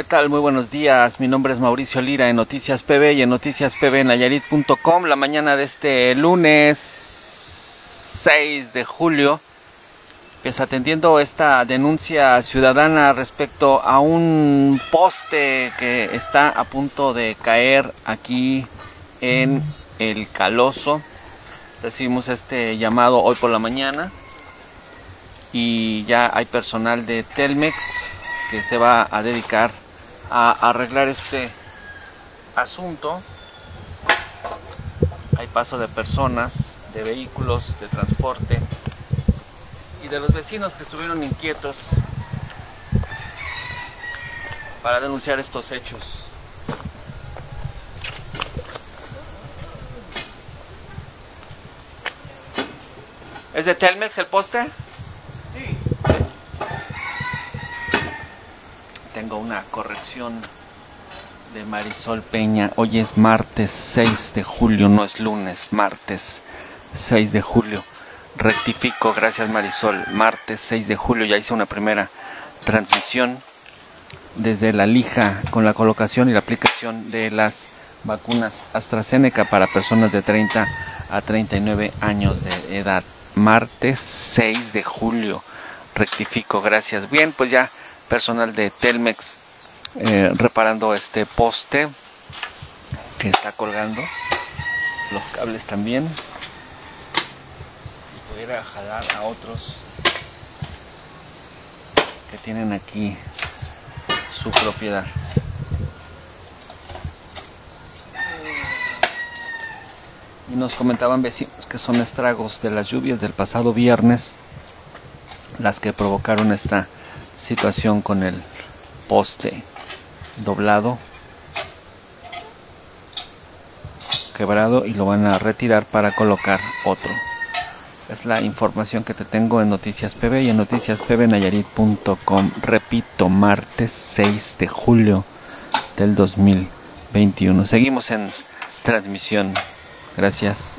¿Qué tal? Muy buenos días. Mi nombre es Mauricio Lira en Noticias PB y en Noticias PB en Nayarit.com. La mañana de este lunes 6 de julio, pues atendiendo esta denuncia ciudadana respecto a un poste que está a punto de caer aquí en el Caloso. Recibimos este llamado hoy por la mañana y ya hay personal de Telmex que se va a dedicar a arreglar este asunto. Hay paso de personas, de vehículos, de transporte y de los vecinos que estuvieron inquietos para denunciar estos hechos. ¿Es de Telmex el poste? Tengo una corrección de Marisol Peña. Hoy es martes 6 de julio, no es lunes, martes 6 de julio. Rectifico, gracias Marisol. Martes 6 de julio ya hice una primera transmisión desde la lija con la colocación y la aplicación de las vacunas AstraZeneca para personas de 30 a 39 años de edad. Martes 6 de julio. Rectifico, gracias. Bien, pues ya personal de Telmex eh, reparando este poste que está colgando los cables también y pudiera jalar a otros que tienen aquí su propiedad. Y nos comentaban vecinos que son estragos de las lluvias del pasado viernes las que provocaron esta situación con el poste doblado quebrado y lo van a retirar para colocar otro. Es la información que te tengo en Noticias PB y en noticiaspbnayarit.com repito martes 6 de julio del 2021 seguimos en transmisión. Gracias